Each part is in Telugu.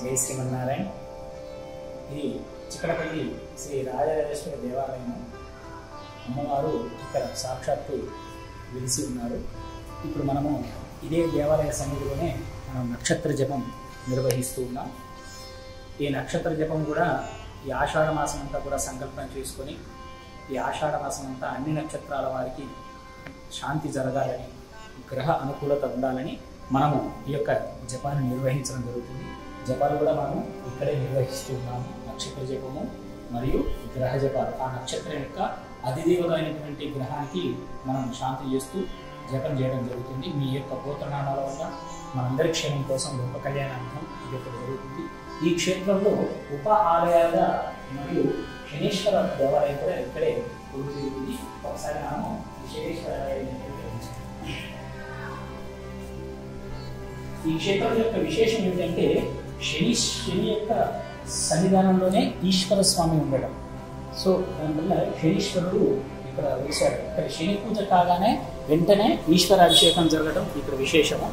జై శ్రీమన్నారాయణ ఇది చిక్కడపల్లి శ్రీ రాజరాజేశ్వర దేవాలయం అమ్మవారు ఇక్కడ సాక్షాత్తు వెలిసి ఉన్నారు. ఇప్పుడు మనము ఇదే దేవాలయ సన్నిధిలోనే మనం నక్షత్ర జపం నిర్వహిస్తూ ఉన్నాం. ఈ నక్షత్ర జపం కూడా ఈ ఆషాఢ మాసం అంతా కూడా సంకల్పం చేసుకొని ఈ ఆషాఢ మాసం అంతా అన్ని నక్షత్రాల వారికి శాంతి జరగాలని గ్రహ అనుకూలత ఉండాలని మనము ఈ యొక్క జపాన్ని నిర్వహించడం జరుగుతుంది. జపాలు కూడా మనము ఇక్కడే నిర్వహిస్తూ ఉన్నాము నక్షత్ర జపము మరియు గ్రహ జపాలు. ఆ నక్షత్రం యొక్క అధిదేవత అయినటువంటి గ్రహానికి మనం శాంతి చేస్తూ జపం చేయడం జరుగుతుంది. మీ యొక్క గోత్రనామాల వల్ల మనందరి క్షేమం కోసం గొప్ప కళ్యాణార్థం ఇది ఒకటి జరుగుతుంది. ఈ క్షేత్రంలో ఉప ఆలయాలుగా మరియు శనీశ్వర దేవాలయం కూడా ఇక్కడే జరుగుతుంది. ఒకసారి మనము శనీశ్వర ఈ క్షేత్రం యొక్క విశేషం ఏంటంటే శని శని యొక్క సన్నిధానంలోనే ఈశ్వర స్వామి ఉండడం. సో దానివల్ల శనీశ్వరుడు ఇక్కడ వేశాడు ఇక్కడ శని పూజ కాగానే వెంటనే ఈశ్వర అభిషేకం జరగడం ఇక్కడ విశేషము.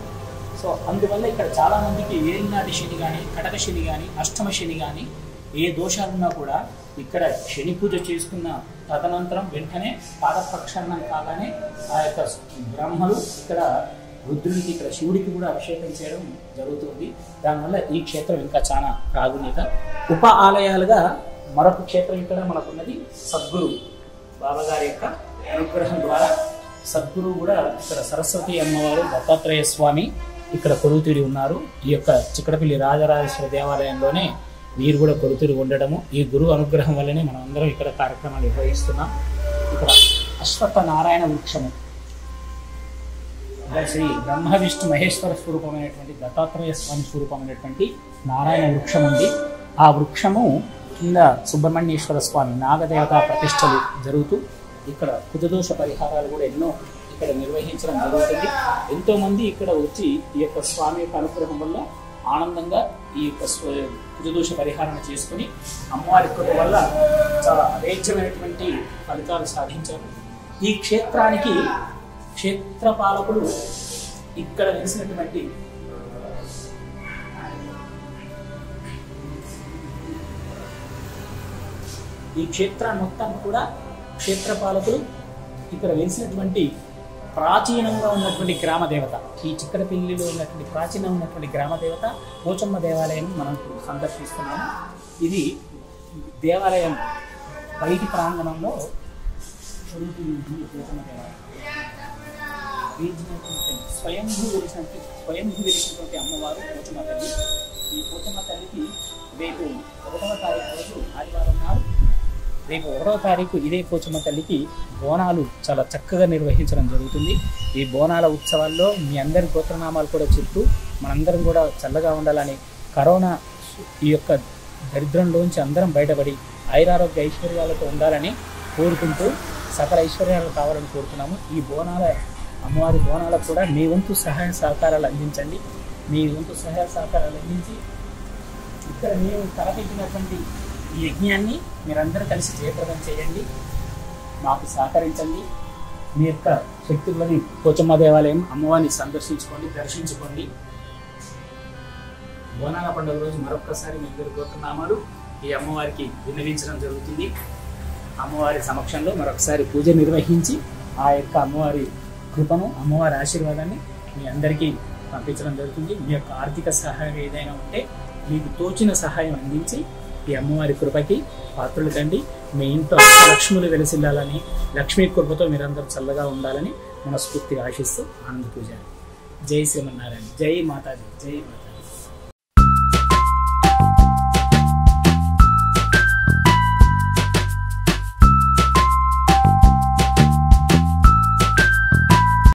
సో అందువల్ల ఇక్కడ చాలా మందికి ఏలినాటి శని కానీ కటక శని కానీ అష్టమ శని కానీ ఏ దోషాలున్నా కూడా ఇక్కడ శని పూజ చేసుకున్న తదనంతరం వెంటనే పాదప్రక్షాళనం కాగానే ఆ యొక్క బ్రహ్మలు ఇక్కడ రుద్రునికి ఇక్కడ శివుడికి కూడా అభిషేకం చేయడం జరుగుతుంది. దానివల్ల ఈ క్షేత్రం ఇంకా చాలా ప్రాగుణ్యత ఉప ఆలయాలుగా మరొక క్షేత్రం ఇక్కడ మనకున్నది సద్గురు. బాబాగారి యొక్క అనుగ్రహం ద్వారా సద్గురు కూడా ఇక్కడ సరస్వతి అమ్మవారు దత్తాత్రేయ స్వామి ఇక్కడ కొలుతీరి ఉన్నారు. ఈ యొక్క చిక్కడపల్లి రాజరాజేశ్వర దేవాలయంలోనే వీరు కూడా కొలుతీరి ఉండడము. ఈ గురువు అనుగ్రహం వల్లనే మనం అందరం ఇక్కడ కార్యక్రమాలు నిర్వహిస్తున్నాం. ఇక్కడ అశ్వత్థ నారాయణ వృక్షము. శ్రీ బ్రహ్మ విష్ణు మహేశ్వర స్వరూపమైనటువంటి దత్తాత్రేయ స్వామి స్వరూపమైనటువంటి నారాయణ వృక్షం ఉంది. ఆ వృక్షము కింద సుబ్రహ్మణ్యేశ్వర స్వామి నాగదేవత ప్రతిష్టలు జరుగుతూ ఇక్కడ కుజదోష పరిహారాలు కూడా ఎన్నో ఇక్కడ నిర్వహించడం జరుగుతుంది. ఎంతోమంది ఇక్కడ వచ్చి ఈ యొక్క స్వామి యొక్క అనుగ్రహం వల్ల ఆనందంగా ఈ యొక్క కుజదోష పరిహారం చేసుకుని అమ్మవారి కృప వల్ల చాలా అనేకమైనటువంటి ఫలితాలు సాధించారు. ఈ క్షేత్రానికి క్షేత్రపాలకుడు ఇక్కడ వెలిసినటువంటి ఈ క్షేత్రాన్ని మొత్తం కూడా క్షేత్రపాలకులు ఇక్కడ వెలిసినటువంటి ప్రాచీనంగా ఉన్నటువంటి గ్రామ దేవత. ఈ చిక్కడపల్లిలో ఉన్నటువంటి ప్రాచీనంగా ఉన్నటువంటి గ్రామ దేవత పోచమ్మ దేవాలయం మనం సందర్శిస్తున్నాము. ఇది దేవాలయం బయటి ప్రాంగణంలో పోచమ్మ దేవాలయం. వీధినటువంటి స్వయంభూ స్వయంభూ వెలిసినటువంటి అమ్మవారు పోచమ్మ తల్లి. ఈ పోచమ్మ తల్లికి రేపు ఒకటవ తారీఖు రోజు ఆదివారం నాడు రేపు ఒకటవ తారీఖు ఇదే పోచమ్మ తల్లికి బోనాలు చాలా చక్కగా నిర్వహించడం జరుగుతుంది. ఈ బోనాల ఉత్సవాల్లో మీ అందరి గోత్రనామాలు కూడా చెప్తూ మనందరం కూడా చల్లగా ఉండాలని కరోనా ఈ యొక్క దరిద్రంలోంచి అందరం బయటపడి ఐరారోగ్య ఐశ్వర్యాలతో ఉండాలని కోరుకుంటూ సకల ఐశ్వర్యాలు కావాలని కోరుతున్నాము. ఈ బోనాల అమ్మవారి బోనాలకు కూడా మీ వంతు సహాయ సహకారాలు అందించండి. మీ వంతు సహాయ సహకారాలు అందించి ఇక్కడ మేము తలపెట్టినటువంటి ఈ యజ్ఞాన్ని మీరందరూ కలిసి జయప్రదం చేయండి. మాకు సహకరించండి. మీ యొక్క శక్తులని పోచమ్మ దేవాలయం అమ్మవారిని సందర్శించుకోండి దర్శించుకోండి. బోనాల పండుగ రోజు మరొక్కసారి మీ ఇద్దరు గోత్రనామాలు ఈ అమ్మవారికి విన్నవించడం జరుగుతుంది. అమ్మవారి సమక్షంలో మరొకసారి పూజ నిర్వహించి ఆ యొక్క అమ్మవారి కృపను అమ్మవారి ఆశీర్వాదాన్ని మీ అందరికీ పంపించడం జరుగుతుంది. మీ యొక్క ఆర్థిక సహాయం ఏదైనా ఉంటే మీకు తోచిన సహాయం అందించి ఈ అమ్మవారి కృపకి పాత్రలు కండి. మీ ఇంట్లో లక్ష్ములు వెలిసిల్లాలని లక్ష్మీ కృపతో మీరందరూ చల్లగా ఉండాలని మనస్ఫూర్తిగా ఆశిస్తూ ఆనంద పూజ. జై శ్రీమన్నారాయణ. జై మాతాజీ. జై మాతా